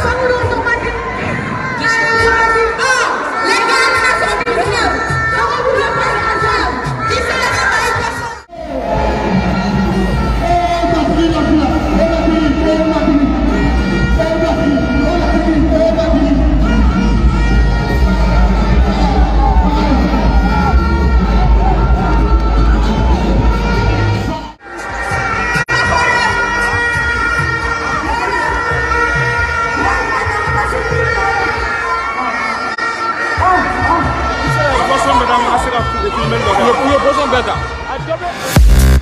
That's what compliment the. You, you perform better.